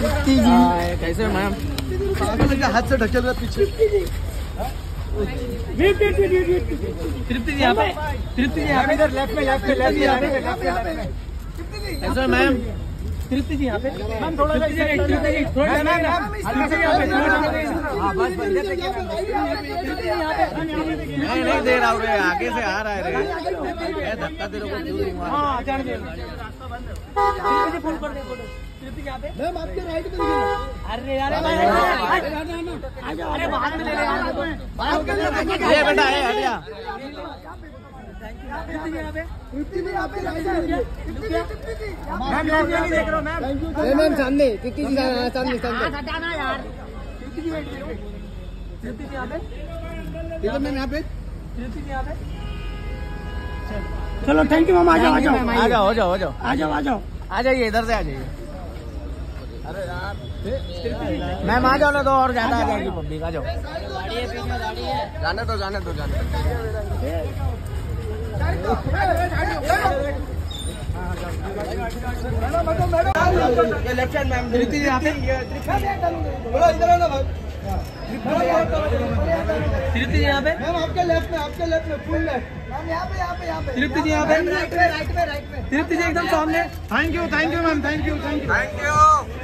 तृप्ति जी कैसे मैम हाथ से ढकेल रहा पीछे तृप्ति जी यहाँ पे तृप्ति जी यहाँ पे इधर लेफ़्ट में लेफ़्ट में लेफ़्ट में लेफ़्ट में लेफ़्ट कैसे मैम तृप्ति जी यहाँ पे मैम थोड़ा सा इधर तृप्ति जी थोड़ा सा मैम तृप्ति जी यहाँ पे हाँ बस बस इधर देखिए नहीं नहीं दे रहा हूँ रे आगे से आ रहा है रे ए, धक्का को क्यों दूँगा हाँ जान दे तृप्ति जी फ़ोन कर दे तृप्ति जी यहाँ पे मैम आपके राइट में अरे यार अरे बाहर में ले बेटा है मैम मैं नहीं देख रहा हूँ मैम मैम मैम सामने सामने सामने हटाना यार मैम यहाँ पे चलो थैंक यू मैम आ जाओ आ जाओ आ जाओ हो जाओ हो जाओ आ जाओ आ जाओ आ जाइए इधर से आ जाइए मैम आ जाओ ना तो और ज़्यादा आ जाएगी पब्लिक आ जाओ। जाने दो जाने दो जाने साइड मैम तृप्ति जी यहाँ पे? तृप्ति जी यहाँ पे मैम आपके लेफ़्ट में आपके लेफ़्ट में फुल लेफ़्ट मैम यहाँ पे यहाँ पे यहाँ पे। तृप्ति जी यहाँ पे? राइट में राइट में तृप्ति जी एकदम सामने। Thank you thank you ma'am thank you thank you thank you